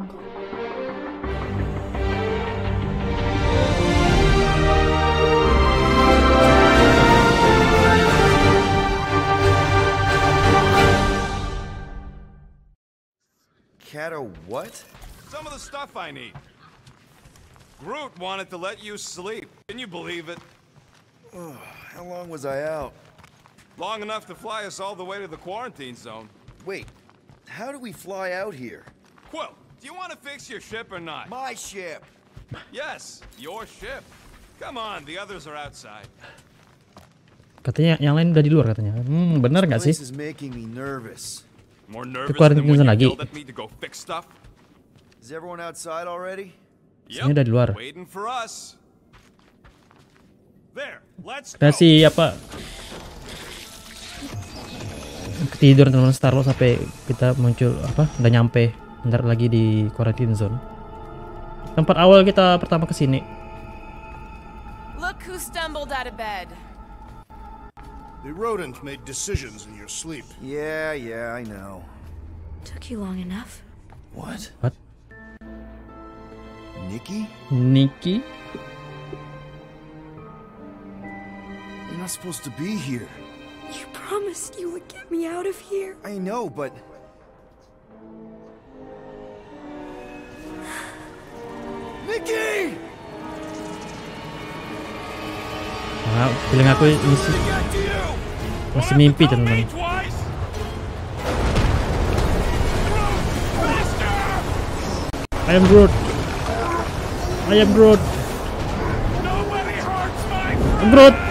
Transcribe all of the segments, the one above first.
jungle. Cato what? Some of the stuff I need. Groot wanted to let you sleep. Can you believe it? Oh, How long was I out? Long enough to fly us all the way to the quarantine zone. Wait, how do we fly out here? Quill, do you want to fix your ship or not? My ship! Yes, your ship. Come on, the others are outside. Katanya yang lain udah di luar katanya. Hmm, bener nggak sih? More nervous quarantine than when lagi. Is everyone outside already? Sini udah di luar. Waiting for us. There, let's go. Kasih apa? Ketiduran teman Star Wars sampai kita muncul apa? Udah nyampe bentar lagi di quarantine zone. Tempat awal kita pertama ke sini. Look who stumbled out of bed. The rodent made decisions in your sleep. Yeah, yeah, I know. Took you long enough. What? What? Nikki? Nikki? You're not supposed to be here. You promised you would get me out of here. I know, but... Nikki! Nah, feeling aku ini sih masih mimpi teman-teman. I am Groot. I am Groot. Groot.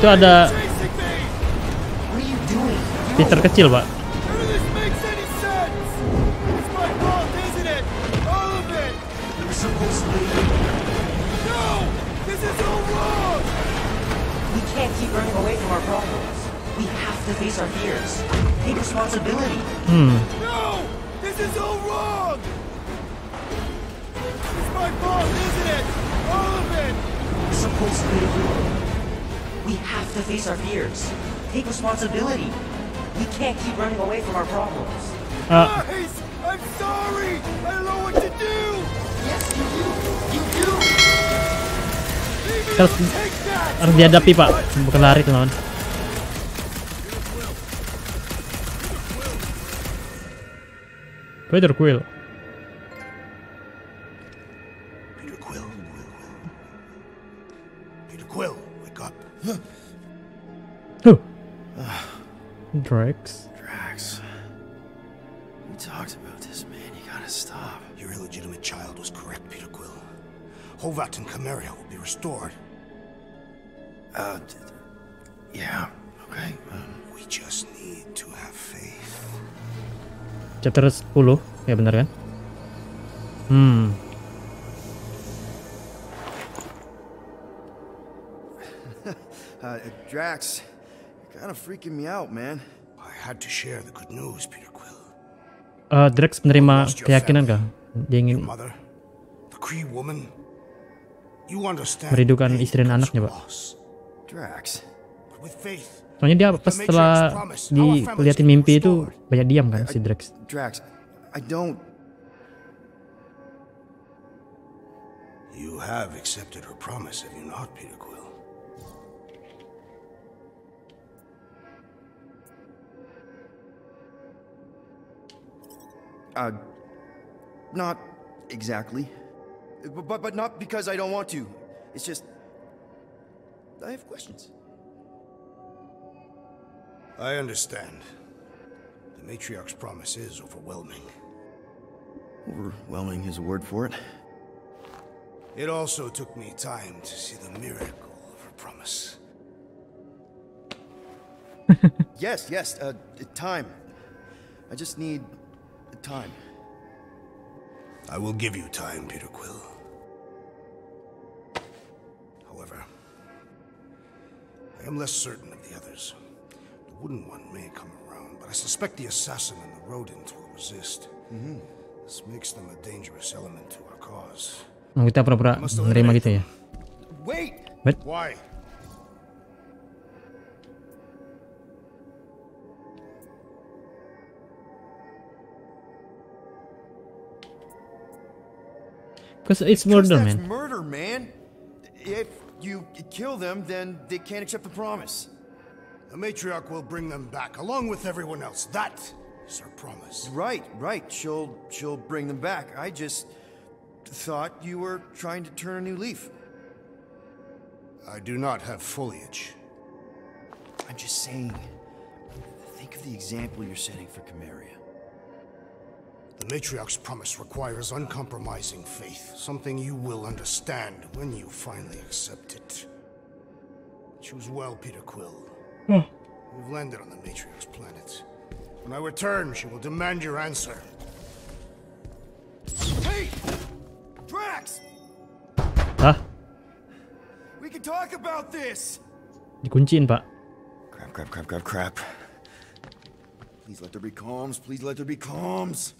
Itu ada Chasing me! What are you doing? You Peter kecil, Pak. Leave me Terus- alone! Take that! harus dihadapi, Pak. Bukan lari, teman. Peter Quill. Peter Quill. Peter Quill, wake up. Huh. Drax. Drax. We talked about this, man. You gotta stop. Your illegitimate child was correct, Peter Quill. Hovat and Kamaria will be restored. Uh, yeah, okay. Um, We just need to have faith. Chapter 10. Ya benar kan? Hmm. uh, Drax, you're kind of freaking me out, man. I had to share the good news, Peter Quill. Eh, Drax menerima keyakinan kah? Dia ingin mother, the Kree woman. You understand. Merindukan istri dan anaknya, Pak. Soalnya dia pas setelah diliatin mimpi itu banyak diam kan si Drax. Drax, I don't. you have accepted her promise, have you not, Peter Quill? Uh, not exactly. But, but, but not because I don't want to. It's just. I have questions. I understand. The matriarch's promise is overwhelming. Overwhelming is a word for it. It also took me time to see the miracle of her promise. Yes, yes, uh, time. I just need time. I will give you time, Peter Quill. I am less certain of the others. The wooden one may come around, but I suspect the assassin and the rodent will resist. Mm-hmm. This makes them a dangerous element to our cause. Oh, kita pura-pura menerima gitu ya. Wait! Why? Because it's murder, man. murder, man. If you kill them, then they can't accept the promise. The matriarch will bring them back, along with everyone else. That is our promise. Right, right. She'll she'll bring them back. I just thought you were trying to turn a new leaf. I do not have foliage. I'm just saying. Think of the example you're setting for Kamaria. The matriarch's promise requires uncompromising faith, something you will understand when you finally accept it. Choose well, Peter Quill. We've landed on the matriarch's planet. When I return, she will demand your answer. Hey! Drax! Hah? We can talk about this! Dikunciin, Pak. Crap, crap, crap, crap, crap. Please let there be calms. Please let there be calms.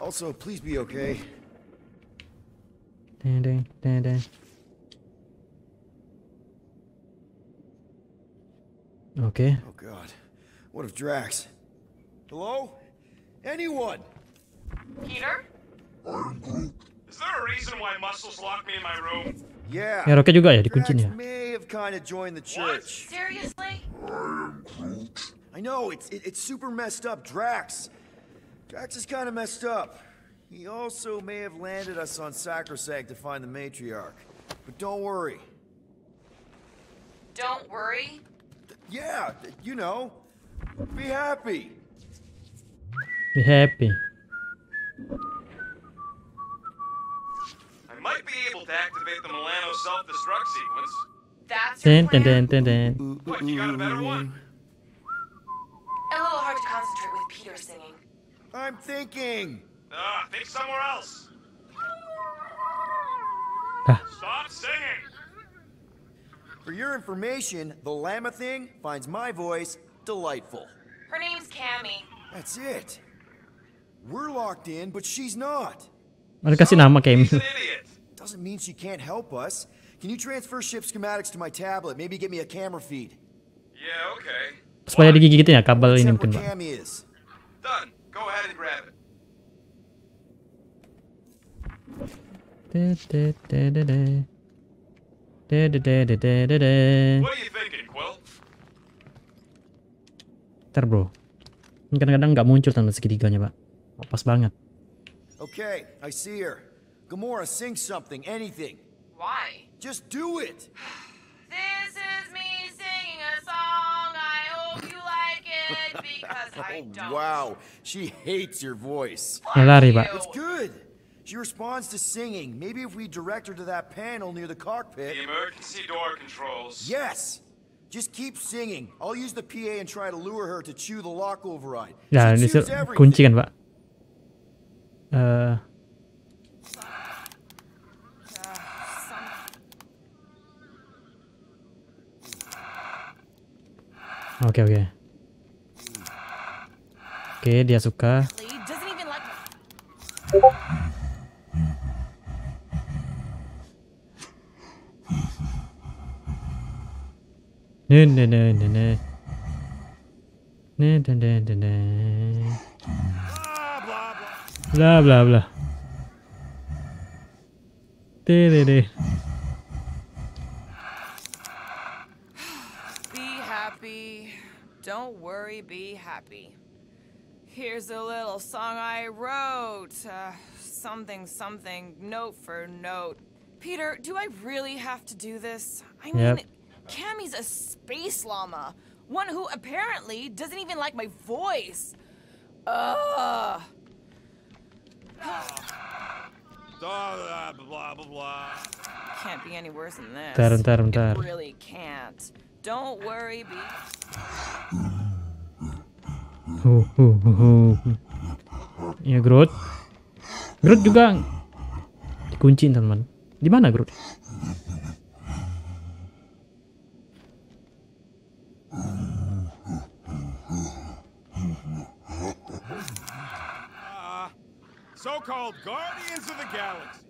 Also, please be okay. Deng, deng, deng, deng. Oke. Oh, God. What if Drax? Hello? Anyone? Peter? Is there a reason why Muscles locked me in my room? Yeah. Ya, Rocket juga ya Drax ya. may have kind of joined the What? church. Seriously? I know, it's, it, it's super messed up. Drax. Drax is kind of messed up. He also may have landed us on Sacrosanct to find the matriarch. But don't worry. Don't worry. Yeah, you know. Be happy. Be happy. I might be able to activate the Milano self-destruct sequence. That's your Ten, ten, plan? ten, ten, ten. What, you got a better one? A little hard to concentrate with Peter singing. I'm thinking. Ah, think somewhere else. Ah. Stop singing! For your information, the Llama thing finds my voice delightful. Her name's Cammy. That's it. We're locked in, but she's not. Ada kasih nama Cammy. idiot. Doesn't mean she can't help us. Can you transfer ship schematics to my tablet? Maybe get me a camera feed. Yeah, okay. Supaya digigitin ya kabel ini Except mungkin, Pak. Cammy is. Done. Ahead and grab it. What are you thinking, Quill? Ntar bro. Ini kadang-kadang nggak muncul tanda segitiganya, Pak. Oh, pas banget. Okay, I see her. Gamora, sing something, anything. Why? Just do it. Because I Oh, don't. wow. She hates your voice. Ya lari, Pak. That's good. She responds to singing. Maybe if we direct her to that panel near the cockpit. The emergency door controls. Yes. Just keep singing. I'll use the PA and try to lure her to chew the lock override. Ya, She ini chews se- everything. kunci kan, Pak. Eh, Oke oke. Oke dia suka. Lee doesn't even like. Ne ne ne ne ne. Ne ne ne ne ne. Blah blah blah. De de de. Be happy. Don't worry, be happy. Here's a little song I wrote. Uh, something, something, note for note. Peter, do I really have to do this? I mean, Yep. Cammy's a space llama. One who apparently doesn't even like my voice. Ugh. Blah, blah, blah, blah. Can't be any worse than this. Bentar, bentar, bentar. It really can't. Don't worry, be. Ya Groot. Groot juga dikunci teman. Di mana Groot? So-called Guardians of the Galaxy.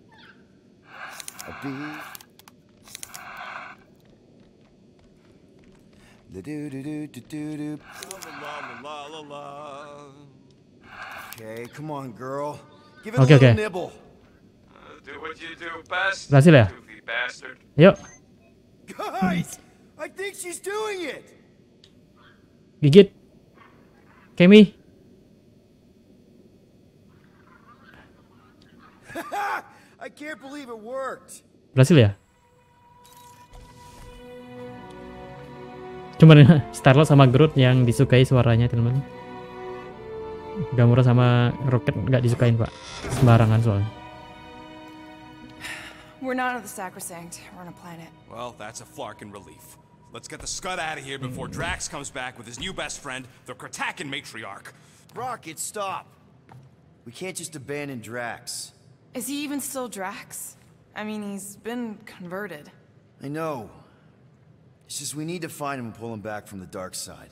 A bee. La do do do do do do. La la la la la. Okay, come on, girl. Give it Okay, a little okay. nibble. Uh, do what you do best. Berhasil ya? Goofy bastard. Yuk, Guys, I think she's doing it. gigit. Kemi. I can't believe it worked. Berhasil ya? Cuman Starlord sama Groot yang disukai suaranya teman. Gamora sama Rocket nggak disukain pak, sembarangan soalnya. We're not on the Sacrosanct. We're on a planet. Well, that's a flarkin relief. Let's get the scud out of here before Drax comes back with his new best friend, the Kratakan matriarch. Rocket, stop. We can't just abandon Drax. Is he even still Drax? I mean, he's been converted. I know. It's just we need to find him and pull him back from the dark side.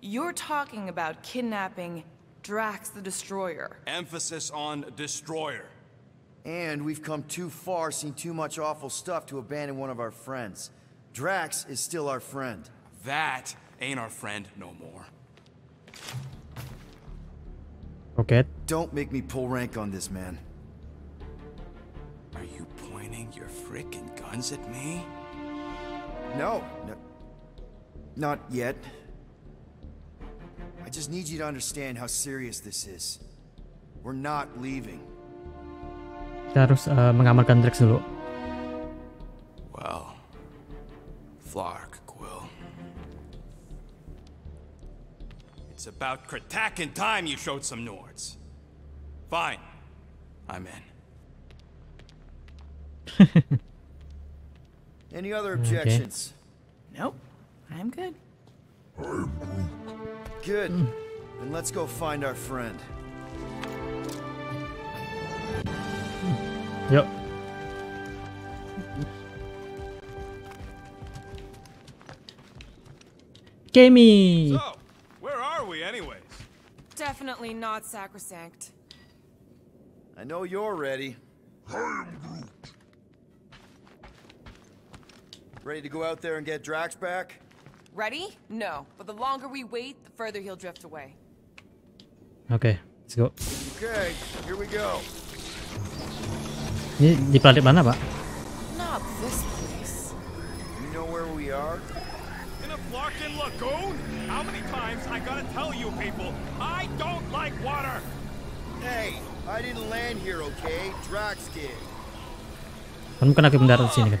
You're talking about kidnapping Drax the Destroyer. Emphasis on destroyer. And we've come too far, seen too much awful stuff to abandon one of our friends. Drax is still our friend. That ain't our friend no more. Rocket. Don't make me pull rank on this, man. Are you pointing your frickin' guns at me? No, no. Not yet. I just need you to understand how serious this is. We're not leaving. Kita harus eh, mengamankan Drax dulu. Well, Flark, Quill. It's about Kratakan time you showed some Nords. Fine. I'm in. Any other objections? Nope. I'm good. Good. Hmm. Then let's go find our friend. Hmm. Yep. Kemi. So, where are we, anyways? Definitely not Sacrosanct. I know you're ready. Ready to go out there and get Drax back? Ready? No. But the longer we wait, the further he'll drift away. Okay, let's go. Okay, here we go. Ini di planet mana, Pak? Not this place. You know where we are? In a Flarkin lagoon? How many times I gotta tell you people, I don't like water! Hey, I didn't land here, okay? Drax did. Kan bukan aku mendarat di sini kan.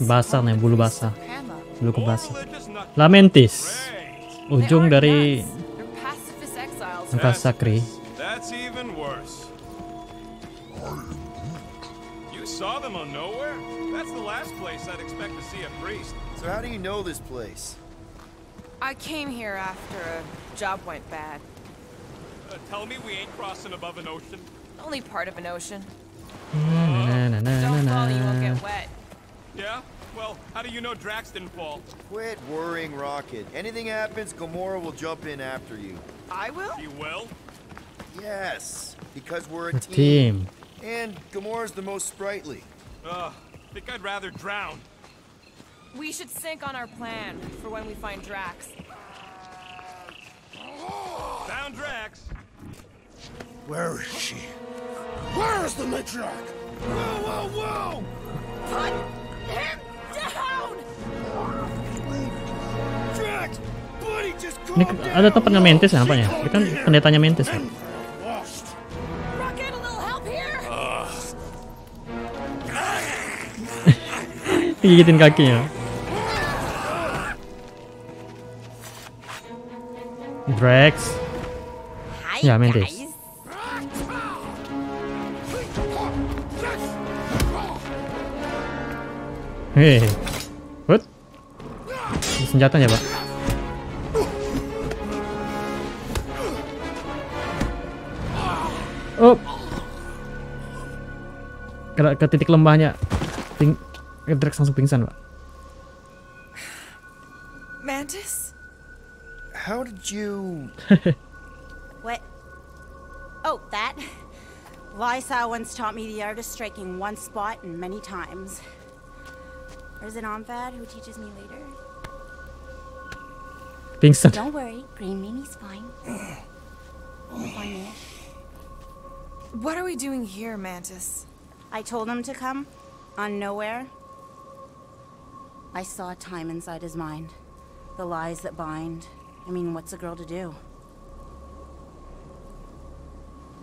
Basah nih, bulu basah. Pama. dulu ke More basah. religious nut. Lamentis. Ujung dari angka sakri. That's even worse. You saw them on nowhere? That's the last place I'd expect to see a priest. So how do you know this place? I came here after a job went bad. Uh, tell me we ain't crossing above an ocean. Only part of an ocean. Na, na, na, na, Don't na, fall, you won't na. get wet. Yeah? Well, how do you know Drax didn't fall? Quit worrying, Rocket. Anything happens, Gamora will jump in after you. I will? He will? Yes, because we're a A team. team. And Gamora's the most sprightly. Ugh, think I'd rather drown. We should sync on our plan for when we find Drax. Down Drax. Where is she? Where is the matriarch? Whoa, whoa, whoa! Put him down! Drax! Buddy, just Ini ada tempat nggak Mentes ya nampaknya? Ini kan pendetanya Mentes ya. Lost. Rocket, a little help here? Gigitin kakinya. Drax. Hi, Yeah, Hei. What? Ada senjatanya, Pak. Oh. Ke, ke titik lembahnya. Ping Drax langsung pingsan, Pak. Mantis? How did you... What? Oh, that? Lysa once taught me the art of striking one spot and many times. There's an Omfad who teaches me later. Pingsan. Don't worry, Green Mimi's fine. Fine What are we doing here, Mantis? I told him to come, on Knowhere. I saw time inside his mind. The lies that bind. I mean, what's a girl to do?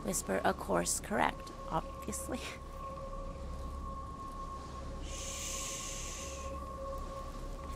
Whisper a course correct, obviously.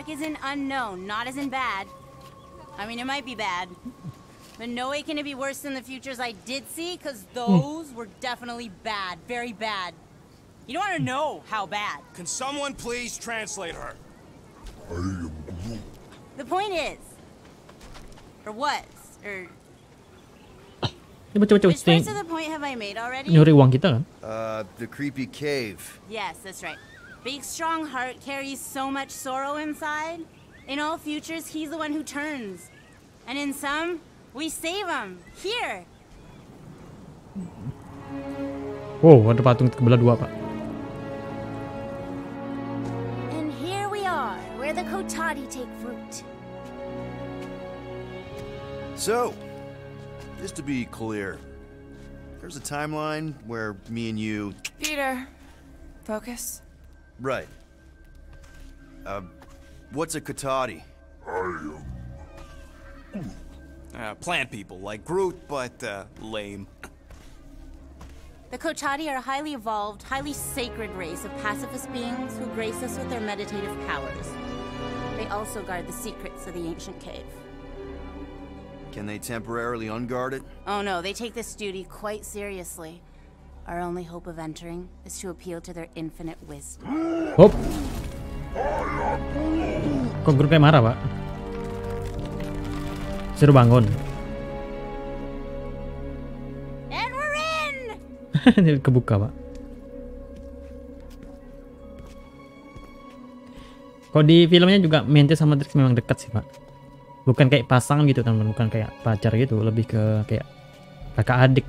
Dark as in unknown, not as in bad. I mean, it might be bad. But no way can it be worse than the futures I did see, because those were definitely bad. Very bad. You don't want to know how bad. Can someone please translate her? The point is, or was, or which parts of the point have I made already? nyuri uang kita? Uh, the creepy cave. Yes, that's right. Big strong heart carries so much sorrow inside. In all futures, he's the one who turns. And in some, we save him. Here. Wow, ada patung kebelah dua, Pak. And here we are, where the Kotati take fruit. So, just to be clear, there's a timeline where me and you... Peter, focus. Right. Uh, what's a Kotati? Uh, plant people, like Groot, but uh, lame. The Kotati are a highly evolved, highly sacred race of pacifist beings who grace us with their meditative powers. They also guard the secrets of the ancient cave. Can they temporarily unguard it? Oh no, they take this duty quite seriously. Our only hope of entering is to appeal to their infinite wisdom. Hop. Kok kayak marah, Pak? Suruh bangun. And we're in! Ini kebuka, Pak. Kok di filmnya juga Mantis sama Drax memang dekat sih, Pak. Bukan kayak pasangan gitu kan, bukan kayak pacar gitu, lebih ke kayak kakak adik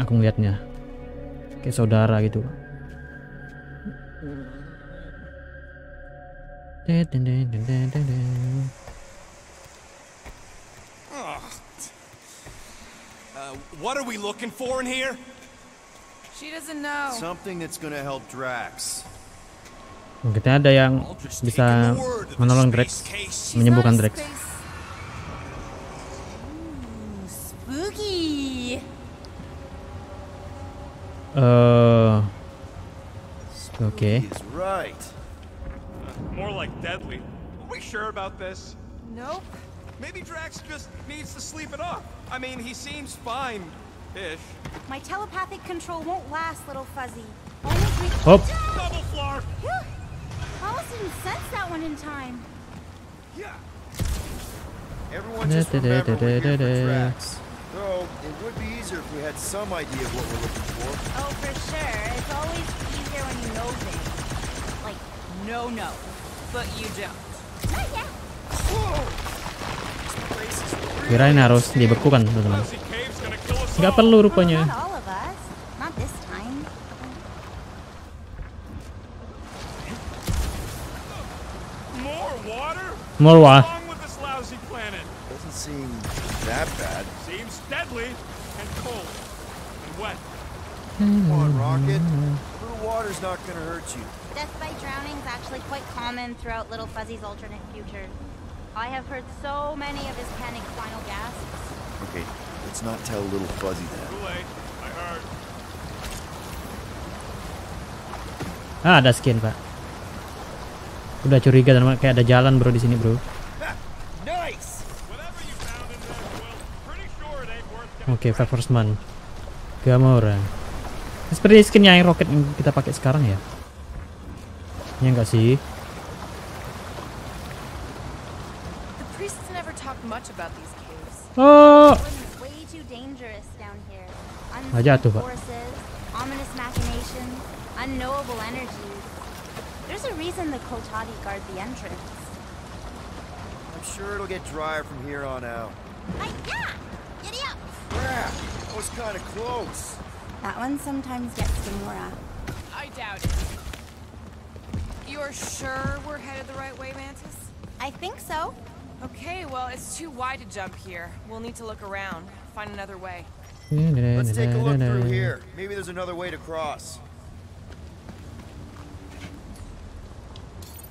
aku ngelihatnya. Kayak saudara gitu. Uh, what are we looking for in here? She doesn't know. Something that's gonna help Drax. Mungkin ada yang bisa menolong Drax, menyembuhkan not a Drax. Eh, Okay. He's right. More like deadly. Are we sure about this? Nope. Maybe Drax just needs to sleep it off. I mean, he seems fine-ish. My telepathic control won't last, little fuzzy. Only three. Hop. Double floor! Phew! Almost didn't sense that one in time. Yeah. Everyone just remember we're here for Drax. Though, it would be easier if we had some idea of what we're looking for. Oh, for sure. It's always easier when you know things. Like, no, no. But you don't. Not yet. Place is really Kirain harus dibekukan teman-teman. Nggak all. perlu rupanya. More water? More wa- wrong with this lousy planet? doesn't seem that bad. Seems deadly and cold and wet. Come on, Rocket. A little water's not gonna hurt you. Death by drowning is actually quite common throughout Little Fuzzy's alternate future. I have heard so many of his panicked final gasps. Okay, let's not tell little Fuzzy that. Too late. I heard. Ah, ada skin, Pak. Udah curiga teman kayak ada jalan bro di sini, bro. Nice! Whatever you found in there, Will, pretty sure it ain't worth getting Oke, Five Horseman. Gamora. Seperti skinnya yang roket yang kita pakai sekarang ya. Ya enggak sih? The priests never talked much about these caves. Oh, It's way too dangerous down here. Jatuh, Pak. forces, ominous machinations, unknowable energies. There's a reason the Kotati guard the entrance. I'm sure it'll get drier from here on out. Hi, yeah! Giddy up! Crap! That was kinda close. That one sometimes gets Gamora. I doubt it. You're sure we're headed the right way, Mantis? I think so. Okay, well, it's too wide to jump here. We'll need to look around, find another way. Let's take a look through here. Maybe there's another way to cross.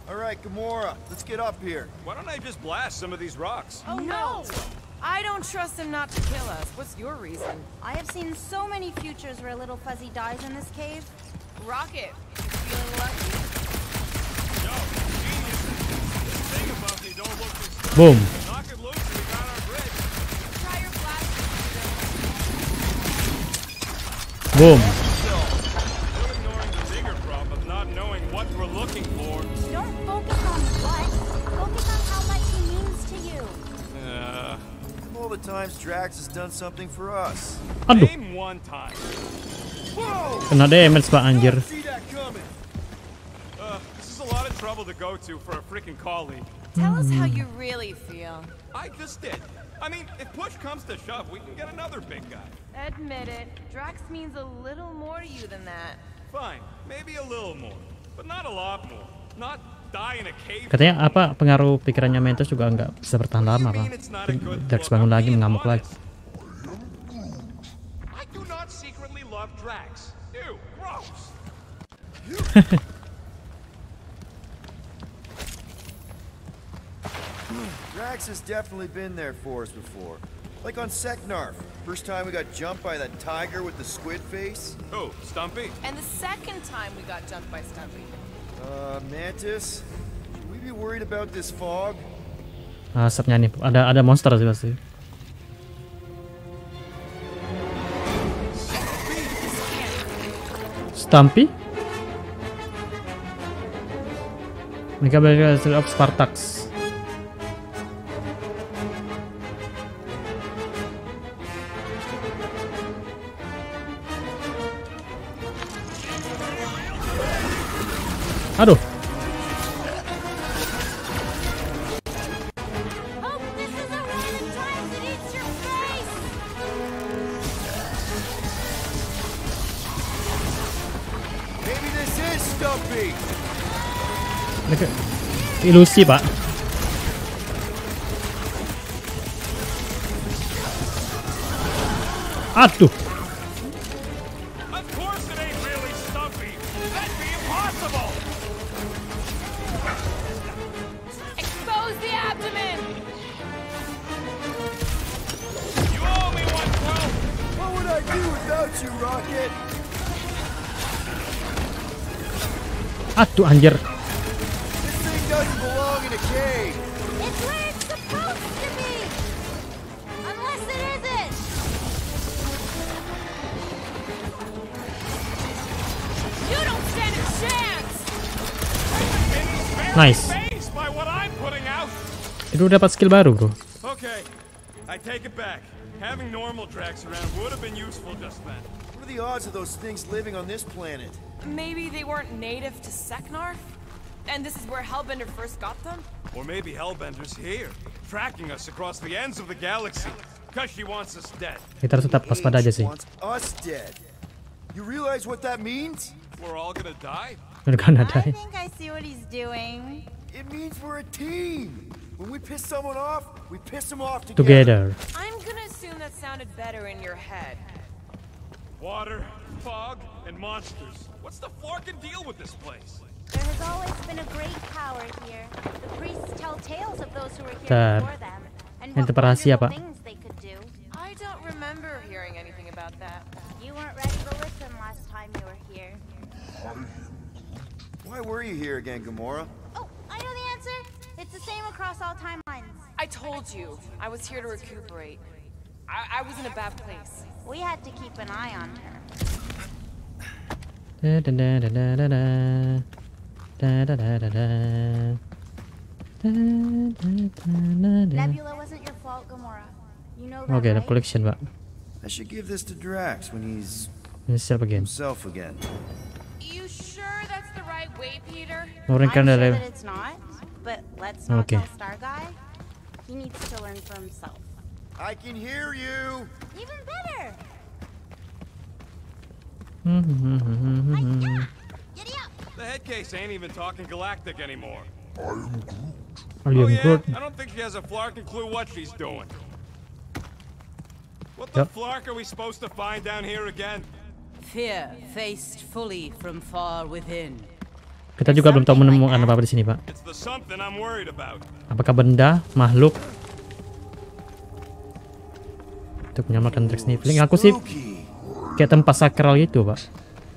Alright, Gamora, let's get up here. Why don't I just blast some of these rocks? Oh no! I don't trust him not to kill us. What's your reason? I have seen so many futures where little Fuzzy dies in this cave. Rocket, you feeling lucky? Yo, genius. This thing above me don't look disturbing. Boom. Knock it loose and we got our bridge. Try your blaster. Boom. Times Drax has done something for us. Aduh, name one time. Whoa! kena damage Pak anjir. See? Uh, this is a lot of trouble to go to for a freaking colleague. Tell us how you really feel. I just did. I mean, if push comes to shove, we can get another big guy. Admit it, Drax means a little more to you than that. Fine, maybe a little more, but not a lot more. Not Katanya apa pengaruh pikirannya Mentos juga nggak bisa bertahan lama Pak. Drax bangun lagi mengamuk lagi. Drax has definitely been there for us before. Like on Seknarf. First time we got jumped by that tiger with the squid face. Oh, Stumpy? And the second time we got jumped by Stumpy. Uh, Mantis? Should we be worried about this fog? Asapnya nih, ada ada monster sih pasti. Stumpy? Mereka berhasil of Spartax. Mereka ilusi pak. Aduh, Very Nice. Itu dapat skill baru bro. Okay, I take it back. Having normal Drax around would have been useful just then. What are the odds of those things living on this planet? Maybe they weren't native to Seknarf? And this is where Hellbender first got them? Or maybe Hellbender's here, tracking us across the ends of the galaxy, because she wants us dead. Kita harus tetap waspada aja sih. wants us dead. You realize what that means? We're all gonna die? Bener kan ada. I think I see what he's doing. It means we're a team. When we piss someone off, we piss them off Together. I'm gonna assume that sounded better in your head. Water, fog, and monsters. What's the flarkin' deal with this place? There has always been a great power here. The priests tell tales of those who were here Bentar. before them. And what rahasia, Pak. things they could do. I don't remember hearing anything about that. You weren't ready to listen last time you were here. Um, why were you here again, Gamora? Oh, I know the answer. It's the same across all timelines. I told you, I was here to recuperate. I, I was in a bad place. We had to keep an eye on her. Da da da da da da da. Da da da da da. Da da da da da. Nebula wasn't your fault, Gamora. You know that, Oke, ada right? collection, Pak. I should give this to Drax when he's Ini siapa again? himself again. You sure that's the right way, Peter? Orang I'm sure that it's not, but let's not Okay. tell Star Guy. He needs to learn for himself. I can hear you. Even better. Giddy up. The head case ain't even talking galactic anymore. Are Oh you yeah? good? I don't think she has a flarkin' clue what she's doing. What the Yep. flark are we supposed to find down here again? Fear faced fully from far within. Kita juga belum tahu menemukan apa-apa di sini, Pak. It's the something I'm worried about. Apakah benda, makhluk? Untuk menyelamatkan Drax Sniffling. Aku sih. Kayak tempat sakral gitu, Pak.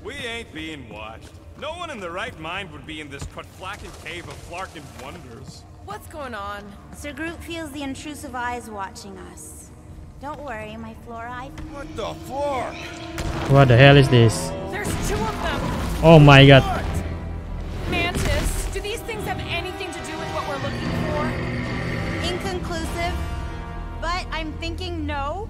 We ain't being watched. No one in the right mind would be in this Kutflakin cave of Flarkin wonders. What's going on? Sir Groot feels the intrusive eyes watching us. Don't worry, my Flora. I What the fuck? What the hell is this? There's two of them. Oh my god. Mantis, do these things have anything to do with what we're looking for? inconclusive, but I'm thinking no.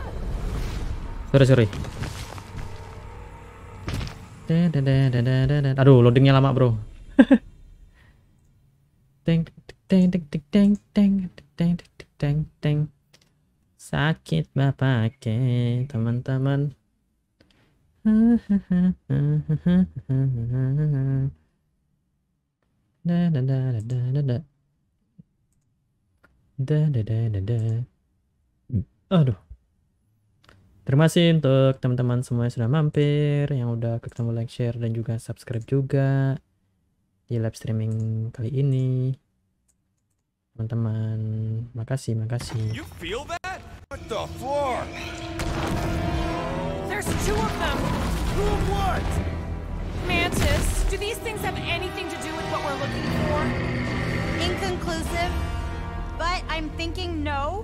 Sorry, sorry. Aduh, loadingnya lama, bro. Sakit bapak teman-teman. Aduh. Terima kasih untuk teman-teman semua yang sudah mampir, yang udah klik tombol like, share, dan juga subscribe juga di live streaming kali ini. Teman-teman, makasih, makasih. You feel that? What the fuck? There's two of them. Who what? Mantis, do these things have anything to do with what we're looking for? Inconclusive, but I'm thinking no.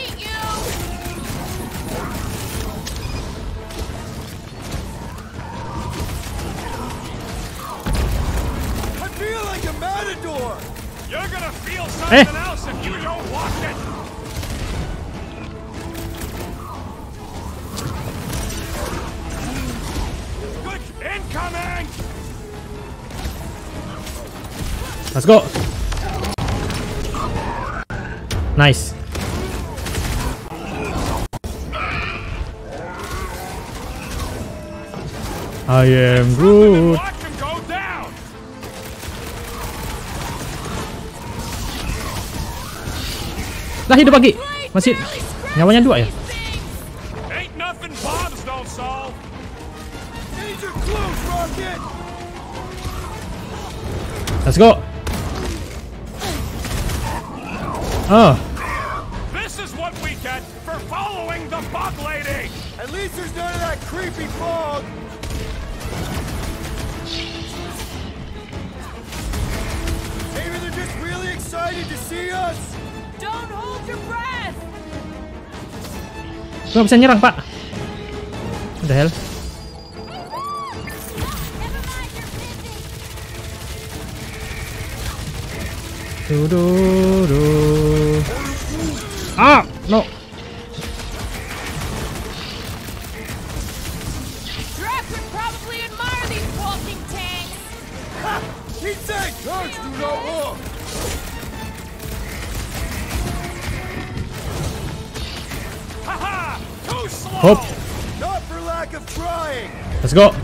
Matador! You're gonna feel eh. something else if you don't watch it! Good incoming! Let's go! Nice. I am Groot. Lah hidup lagi. Masih nyawanya dua ya? Ain't nothing bombs don't solve! Danger close, Rocket! Let's go. Oh, This is what we get for following the bug lady! At least there's none of that creepy fog! Maybe they're just really excited to see us! Don't hold your breath! nggak bisa nyerang pak. What the hell? Du, du, du. Ah, Let's go.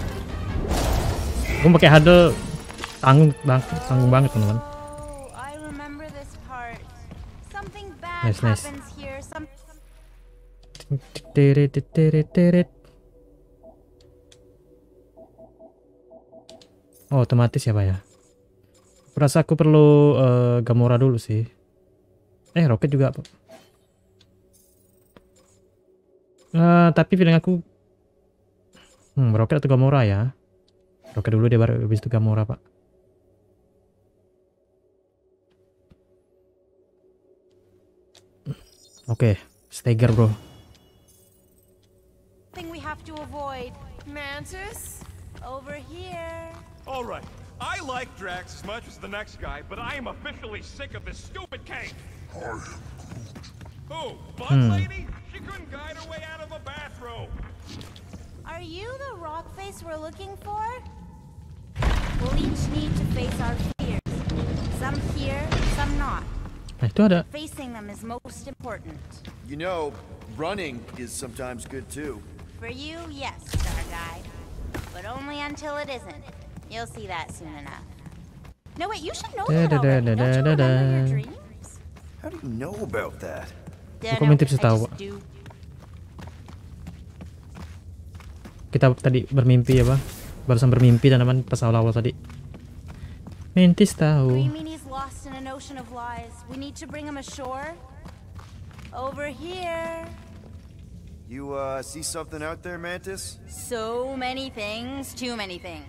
Gue pakai hadel tanggung bang, tanggung banget teman-teman. Nice, nice. Oh, otomatis ya, Pak ya. Perasa aku perlu eh, Gamora dulu sih. Eh, roket juga. Eh, tapi feeling aku Hmm, roket atau Gamora ya? Roket dulu dia baru habis itu Gamora, Pak. Oke, Stagger, Bro. thing we have to avoid. Mantis? Over here. All right. I like Drax as much as the next guy, but I am officially sick of this stupid cake. Who? Bug Hmm. Lady? She couldn't guide her way out of a bathroom. Are you the rock face we're looking for? We'll each need to face our fears. Some here, some not. Nah, itu ada Facing them is most important. You know, running is sometimes good too. For you, yes, Star Guy. But only until it isn't. You'll see that soon enough. No, wait, you should know that already. Don't you remember your dreams? How do you know about that? Don't kok know, I tahu, just do. Kita tadi bermimpi ya pak barusan bermimpi teman-teman pas awal-awal tadi Mentis tahu. Over here. You, uh, see something out there, Mantis? So many things, too many things.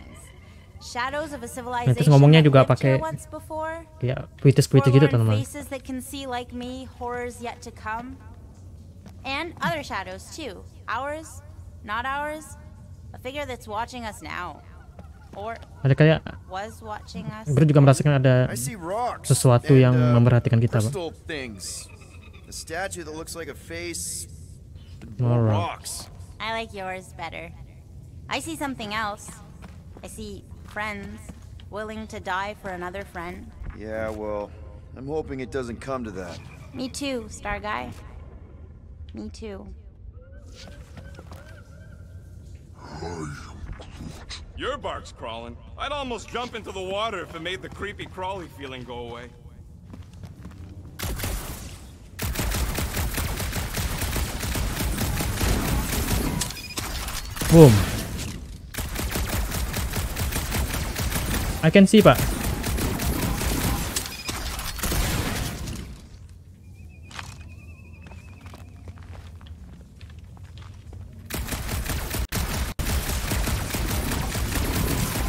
Shadows of a civilization ngomongnya that juga pakai once before. kayak puitis-puitis gitu teman-teman faces that can see like me horrors yet to come. And other shadows too. Ours, not ours. A figure that's watching us now. Or ada kayak was watching us. Bro juga merasakan ada I see rocks. sesuatu and, yang uh, memperhatikan kita pak things. A statue that looks like a face. and more. Rocks. I like yours better. I see something else. I see friends willing to die for another friend. Yeah, well, I'm hoping it doesn't come to that. Me too, Star Guy. Me too. Your bark's crawling. I'd almost jump into the water if it made the creepy crawly feeling go away. boom I can see pak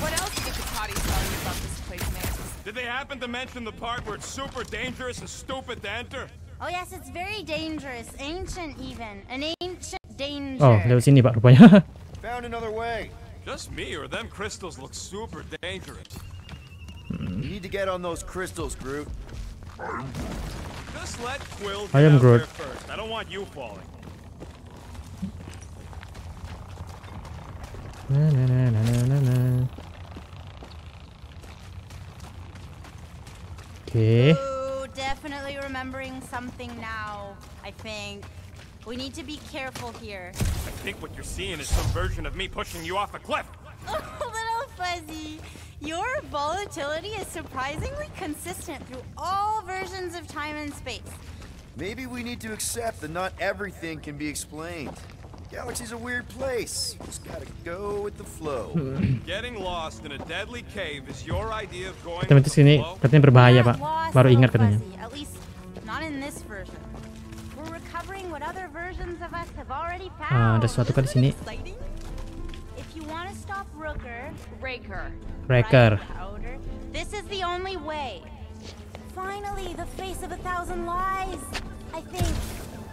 What else did Kotati tell you about this place, Mantis? Did they happen to mention the part where it's super dangerous and stupid to enter? Oh yes, it's very dangerous, ancient even, an ancient danger. oh lewat sini pak rupanya Found another way. Just me or them crystals look super dangerous. You need to get on those crystals, Groot. Just let Quill I am out there Groot. first. I don't want you falling. Na, na, na, Oke. Ooh, definitely remembering something now, I think. We need to be careful here. I think what you're seeing is some version of me pushing you off a cliff. Oh, little Fuzzy, your volatility is surprisingly consistent through all versions of time and space. Maybe we need to accept that not everything can be explained. Galaxy's is a weird place. Just gotta go with the flow. Getting lost in a deadly cave is your idea of going Teman with sini the flow? katanya berbahaya, Pak. Baru ingat katanya. At least not in this version. We're recovering what other versions of us have already Ah, ada sesuatu kan di sini. If you want to stop Rooker, Raker, Raker. this is the only way. Finally, the face of a thousand lies. I think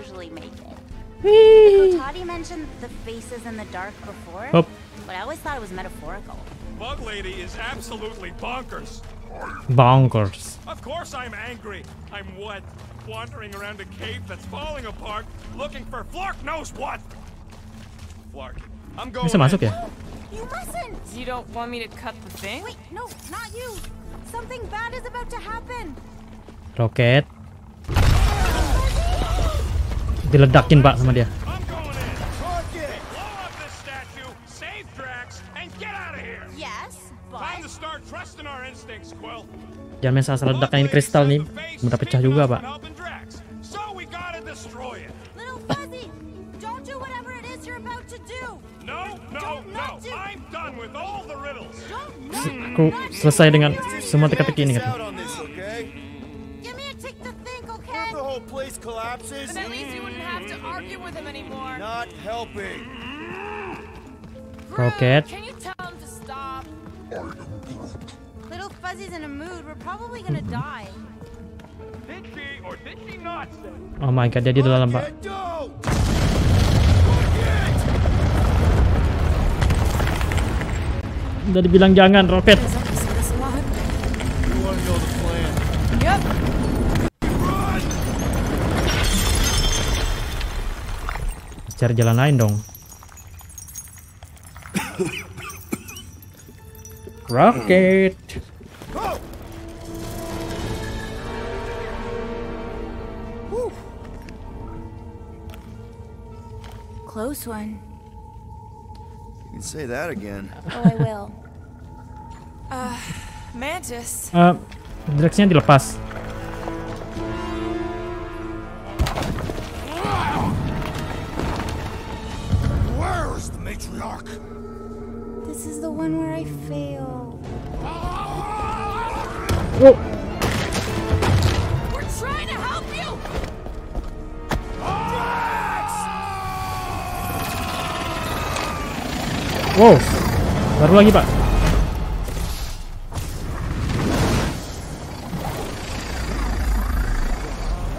usually make it. Whee! Kotati mentioned the faces in the dark before, Hop. but I always thought it was metaphorical. Bug Lady is absolutely bonkers. Bonkers. Of course I'm angry. I'm what? Wandering around a cave that's falling apart, looking for Flark knows what. Flark, I'm going. Bisa masuk in. ya? You mustn't! You don't want me to cut the thing? Wait, no, not you! Something bad is about to happen! Roket. diledakin pak sama dia. Jangan main salah ledakan ini kristal nih, mudah pecah juga pak. Aku selesai dengan semua teka-teki ini katanya not helping. Rocket. Can you tell him to stop? Little Fuzzy's in a mood, we're probably gonna die. Did she or did she not say? Oh my god, dia di dalam, Pak. Rocket! Udah dibilang jangan, roket. You wanna know the plan? Yep. Cari jalan lain dong. Rocket. Close one. You can say that again. Oh, I will. Mantis. Eh, direksinya dilepas. Oh, We're trying to help you! wow. Baru lagi, Pak.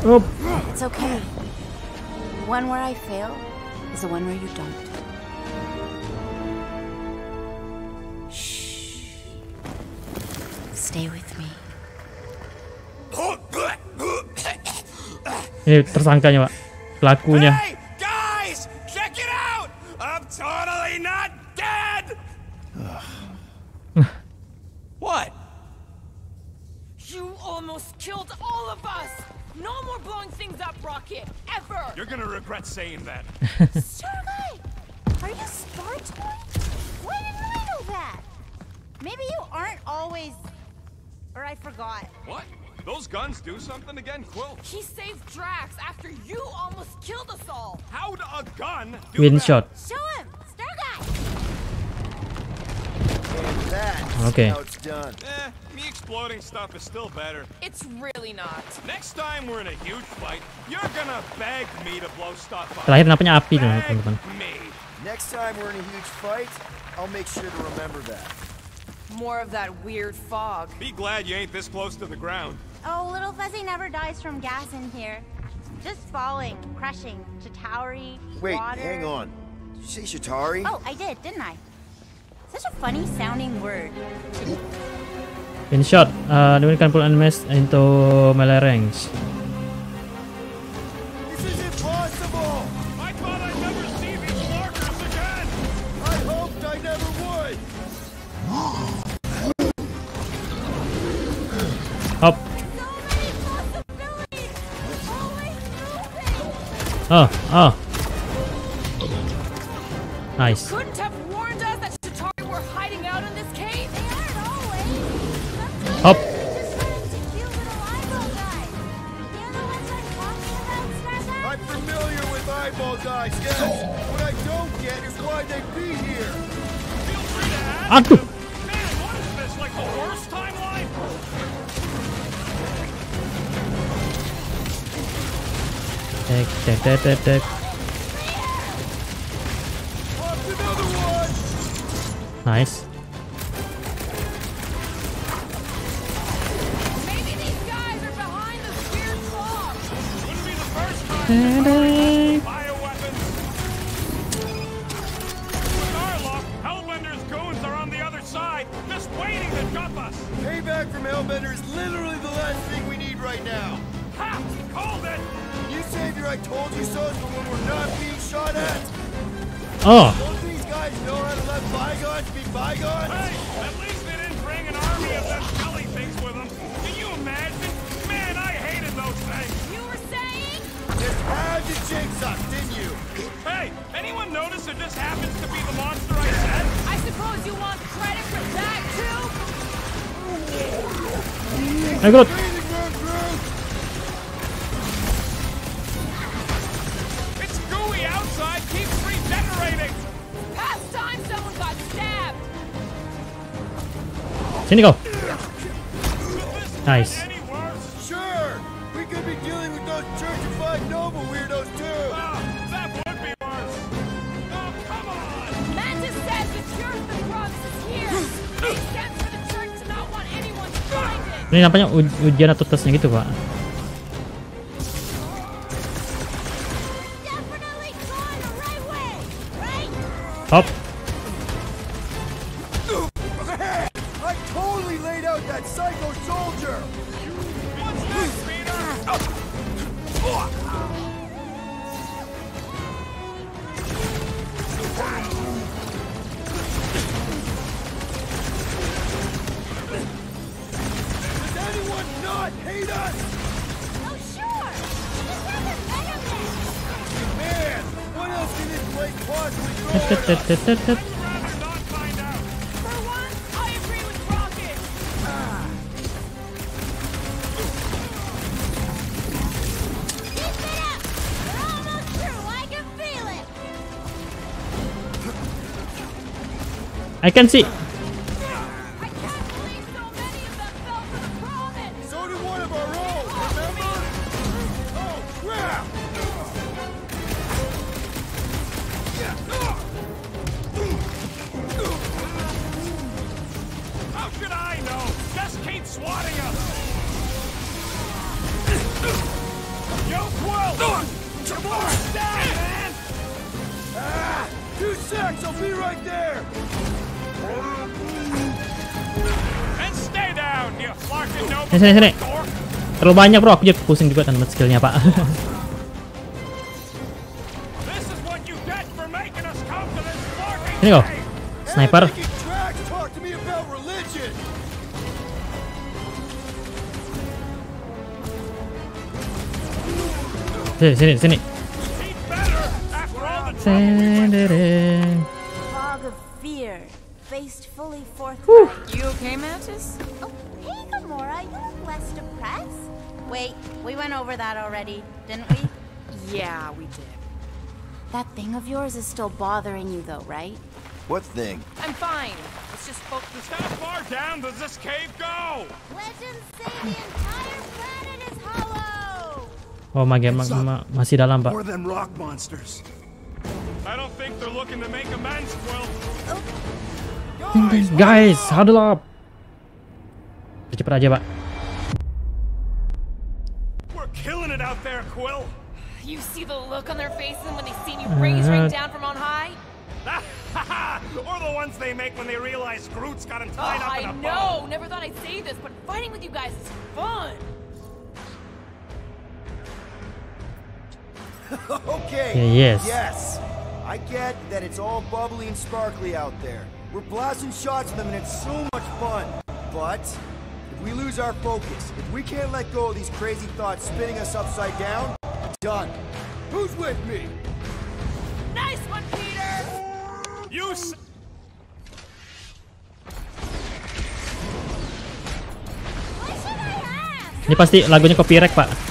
Oh, It's okay. The one where I fail is the one where you don't. Ini tersangkanya, Pak. Pelakunya. Hey, guys, check it out! I'm totally not dead. what? You almost killed all of us! No more blowing things up, Rocket! Ever! You're gonna regret saying that. Starlight! Are you Star Toy? Why didn't I know that? Maybe you aren't always. Or I forgot. What? Those guns do something again, Quill? He saved Drax after you almost killed us all! How'd a gun do Win that? shot. Show him! Star Guy! Okay. how it's done. Eh, me exploding stuff is still better. It's really not. Next time we're in a huge fight, you're gonna beg me to blow stuff up. Terakhir nampaknya api tuh Beg teman-teman. me. Next time we're in a huge fight, I'll make sure to remember that. More of that weird fog. Be glad you ain't this close to the ground. Oh, Little Fuzzy never dies from gas in here. Just falling, crushing, Chitauri, Wait, water. hang on. Did you say Chitauri? Oh, I did, didn't I? Such a funny sounding word. In short, uh, the can pull enemies into melee range. This is impossible! I thought I'd never see these markers again. I hoped I never would! Hop. Oh, oh. Nice. Couldn't have warned us that Chitauri were hiding out in this cave. They aren't always. Sometimes Hop. they're just trying to cute little eyeball guys. They're the ones I'm talking about, Starbuck? I'm familiar with eyeball guys, yes! What I don't get is why they be here! Feel free to ask Tek. Popped another one! Nice. Maybe these guys are behind this weird. Wouldn't be the first time. Ini nampaknya uj- ujian atau tesnya gitu, Pak. Definitely going the right way, right? Hop. I can see. Sini, sini, sini. Terlalu banyak, Bro. Aku jadi pusing juga teman skillnya, Pak. This is what you get for of yours is still bothering you, though, right? What thing? I'm fine. It's just folk. How far down does this cave go? Legends say the entire planet is hollow. Oh my god, ma- ma- masih dalam pak. More than rock monsters. I don't think they're looking to make amends, Quill. Oh. Guys, huddle up. Cepat aja pak. We're killing it out there, Quill. You see the look on their faces when they see you raise ring Uh-huh. down from on high? or the ones they make when they realize Groot's got him Oh, tied up I in a know. Never thought I'd say this, but fighting with you guys is fun. okay. Yeah, yes. Yes. I get that it's all bubbly and sparkly out there. We're blasting shots at them and it's so much fun. But if we lose our focus, if we can't let go of these crazy thoughts spinning us upside down, done. Who's with me? Nice one, Peter. You s- Why should I ask? Ini pasti lagunya copyright pak.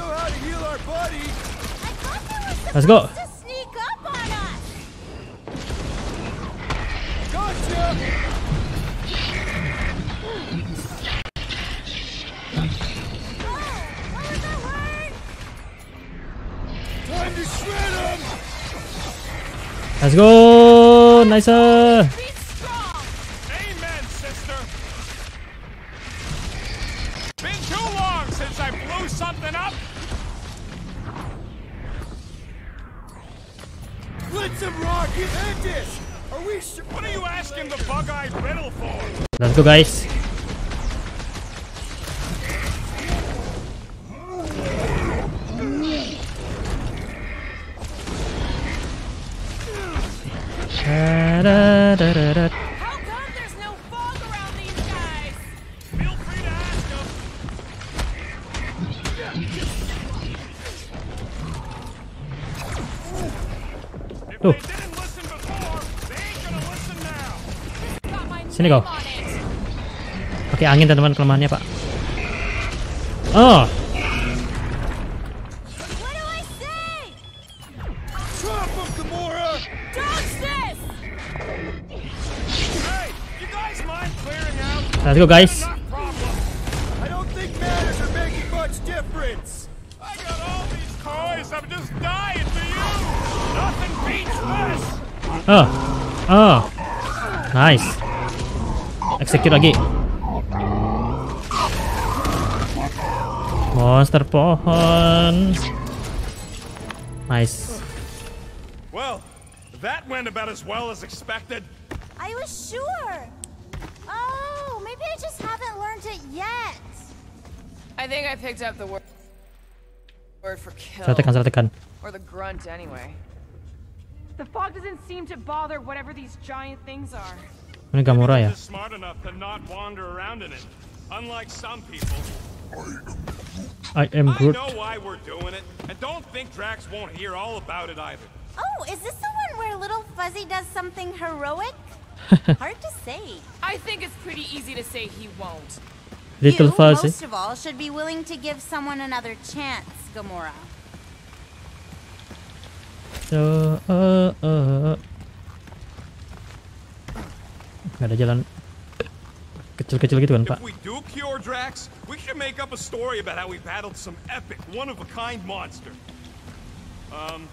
shred him! Let's go. Nicer. Let's go guys. I'm just dying for you. Nothing beats this. Oh, oh, nice. Execute lagi. Monster pohon. Nice. Well, that went about as well as expected. I was sure. Oh, maybe I just haven't learned it yet. I think I picked up the word word for kill. Saya tekan, saya tekan. Or the grunt, anyway. The fog doesn't seem to bother whatever these giant things are. Ini Gamora ya. Smart enough to not wander around in it. Unlike some people. I am I know why we're doing it, and don't think Drax won't hear all about it either. Oh, is this the one where little Fuzzy does something heroic? Hard to say. I think it's pretty easy to say he won't. Little you, Fuzzy. most of all, should be willing to give someone another chance, Gamora. So, uh, uh. Gak ada jalan kecil-kecil gitu kan, Pak? If we do cure Drax, we should make up a story about how we battled some epic, one-of-a-kind monster. Um,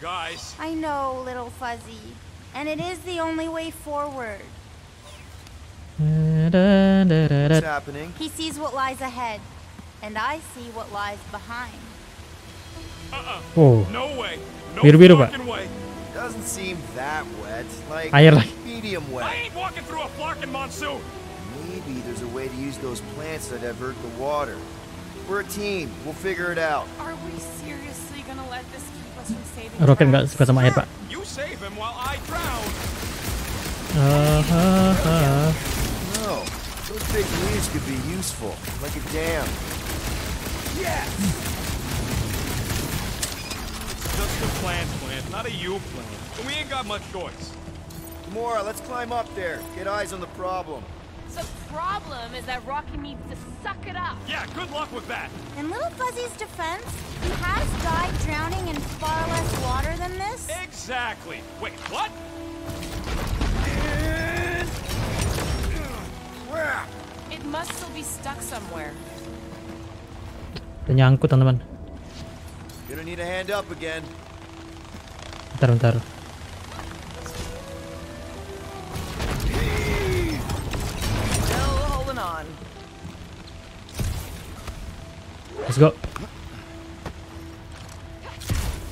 guys, I know, little Fuzzy. And it is the only way forward. What's happening? He sees what lies ahead, and I see what lies behind. uh-uh, Oh, no way, no Biru-biru, Pak. fucking way. Doesn't seem that wet. Like Air lagi. medium I wet. ain't walking through a Flarkin monsoon. Maybe there's a way to use those plants to divert the water. We're a team. We'll figure it out. Are we seriously gonna let this keep us from saving Rocket nggak Drax? suka sama air pak. You save him while I drown. Ah, ah, ah. No, those big leaves could be useful, like a dam. Yes! It's just a plant plant, not a you plant. And we ain't got much choice. Gamora, let's climb up there. Get eyes on the problem. The problem is that Rocky needs to suck it up. Yeah, good luck with that. In Little Fuzzy's defense, he has died drowning in far less water than this. Exactly. Wait, what? Crap! It must still be stuck somewhere. Udah nyangkut teman-teman. Gonna need a hand up again. Bentar, bentar. Let's go.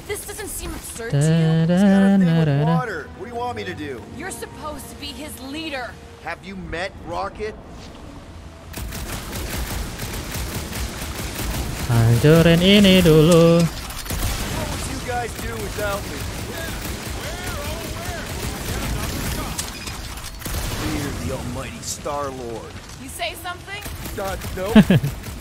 This doesn't seem absurd Da, to you. da, Got a thing da, with da, da. water. What do you want me to do? You're supposed to be his leader. Have you met Rocket? Hancurin ini dulu. What would you guys do without me? Fear the almighty Star Lord. You say something? God, no.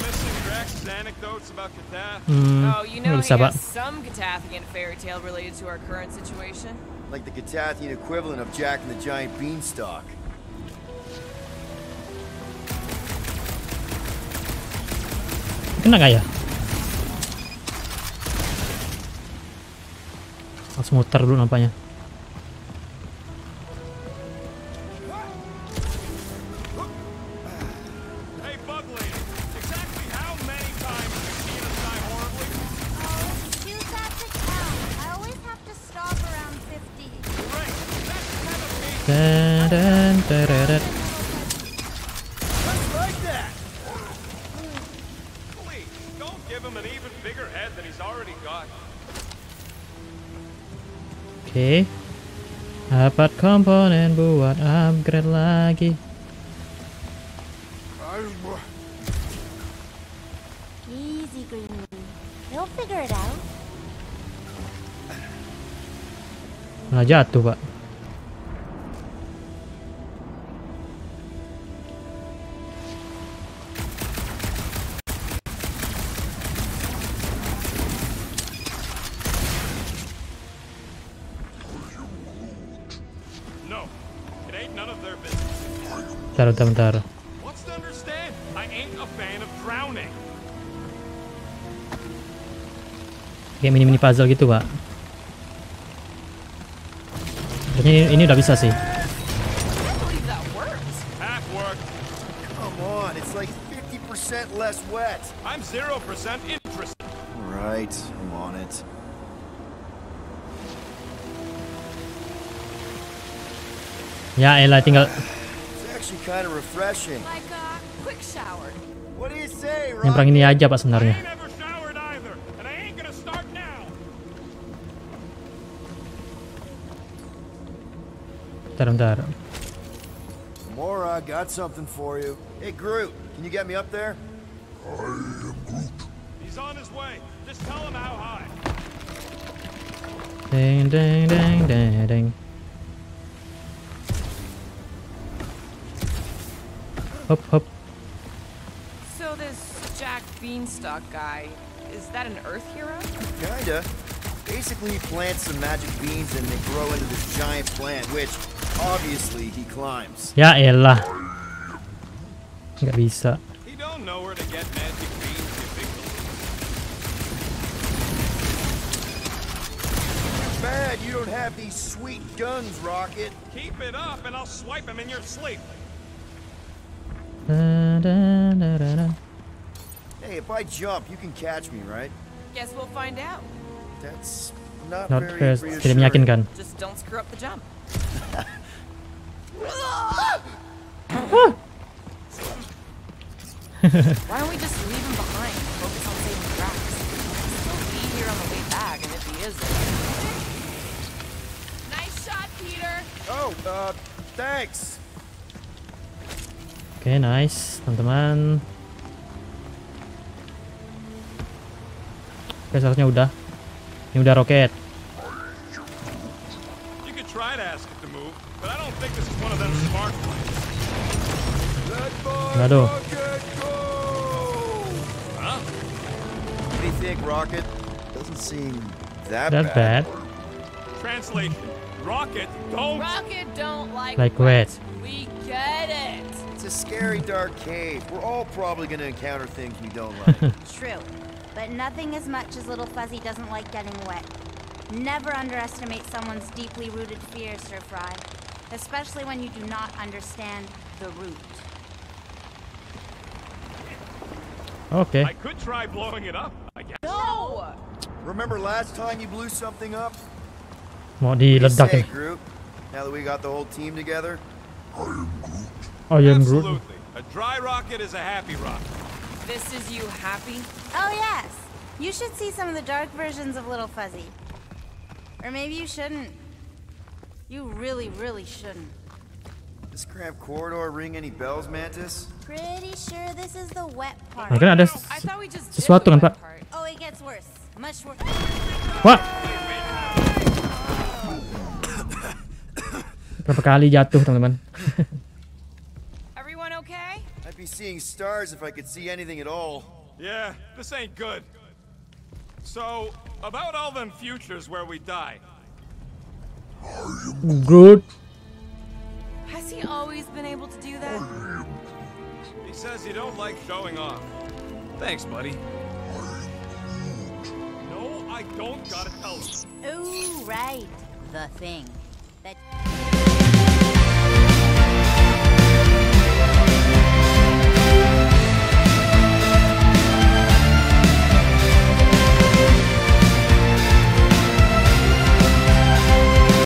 missing Drax's anecdotes about Katath? Hmm, Oh, you know he has some Catathian fairy tale related to our current situation. like the Catathian equivalent of Jack and the Giant Beanstalk. Kena nggak Langsung muter dulu nampaknya. jatuh pak Bentar, bentar. Kayak mini-mini puzzle gitu, Pak. Ini ini udah bisa sih. Right, I'm on it. Ya Ella tinggal perang ini aja pak sebenarnya. Bentar, bentar. Gamora, got something for you. Hey, Groot, can you get me up there? I am Groot. He's on his way. Just tell him how high. Ding, ding, ding, ding, ding. Hop, hop. So this Jack Beanstalk guy, is that an Earth hero? Kinda. Basically, he plants some magic beans and they grow into this giant plant, which, obviously, he climbs. Ya elah. Nggak bisa. He don't know where to get magic beans, you big Bad you don't have these sweet guns, Rocket. Keep it up, and I'll swipe him in your sleep. Da, da, da, da, da. Hey, if I jump, you can catch me, right? Guess we'll find out. That's not, Not very first, tidak reassuring. meyakinkan. Just don't screw up the jump. Why don't we just leave him behind and focus on saving Drax? He'll be here on the way back, and if he isn't... Nice shot, Peter. Oh, uh, thanks. Oke, nice, teman-teman. Oke, seharusnya udah. Ini udah roket. You could try to ask it to move, but I don't think this is one of them smart ones. Aduh. Huh? What do you think, Rocket? Doesn't seem that, That bad. Translation. Rocket, don't... Rocket don't like Like wet. We get it. It's a scary dark cave. We're all probably gonna encounter things we don't like. True. But nothing as much as Little Fuzzy doesn't like getting wet. Never underestimate someone's deeply rooted fear, Sir Fry. Especially when you do not understand the root. Oke. I could try blowing it up, I guess. No! Remember last time you blew something up? Mau What do you diledak say, ya. Groot? Now that we got the whole team together? Oh, ya Groot. Absolutely. A dry rocket is a happy rocket. This is you happy? Oh, yes. You should see some of the dark versions of Little Fuzzy. Or maybe you shouldn't. You really, really shouldn't. This cramped corridor ring any bells, Mantis? Pretty sure this is the wet part. Mungkin ada I thought we just did sesuatu the kan, wet Pak? part. Oh, it gets worse. Much worse. Wah. Berapa kali jatuh, teman-teman? Everyone okay? I'd be seeing stars if I could see anything at all. Yeah, this ain't good. So, about all them futures where we die. Groot. Has he always been able to do that? He says you don't like showing off. Thanks, buddy. No, I don't gotta tell him. Ooh, right. The thing. That